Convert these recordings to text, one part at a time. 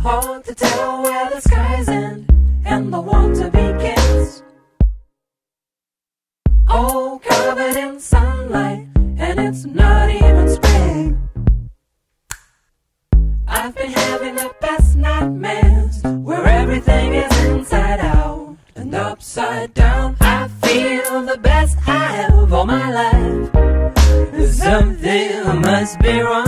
Hard to tell where the skies end and the water begins. All covered in sunlight, and it's not even spring. I've been having the best nightmares where everything is inside out and upside down. I feel the best I have all my life. Something must be wrong.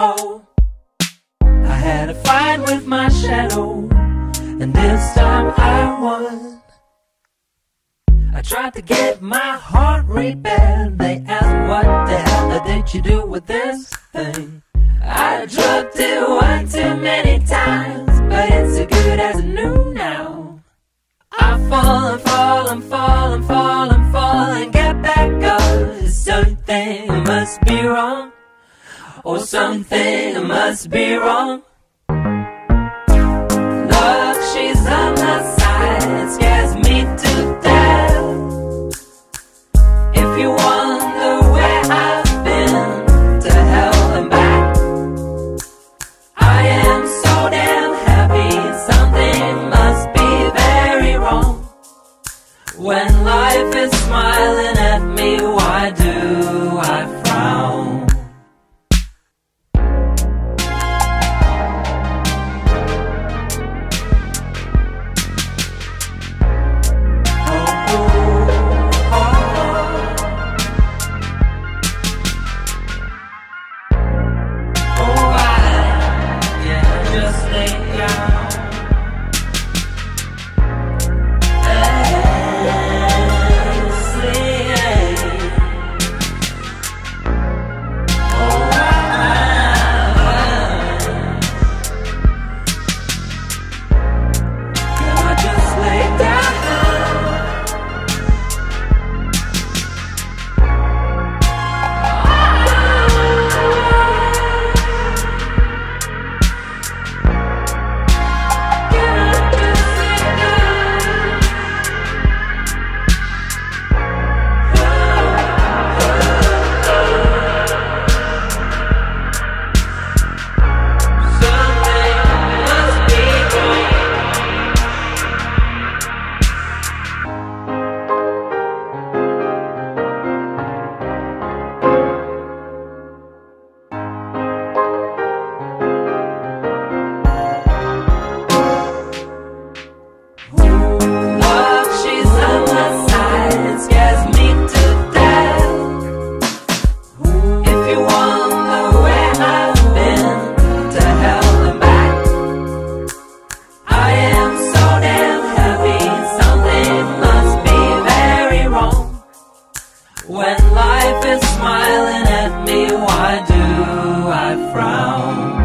Ha-ho. I had a fight with my shadow, and this time I won. I tried to get my heart repaired. They asked, What the hell did you do with this thing? I dropped it one too many times, but it's as good as new now. I fall and fall and fall and fall and fall and get back up. Something must be wrong. Or something must be wrong. When life is smiling at me, why do I frown?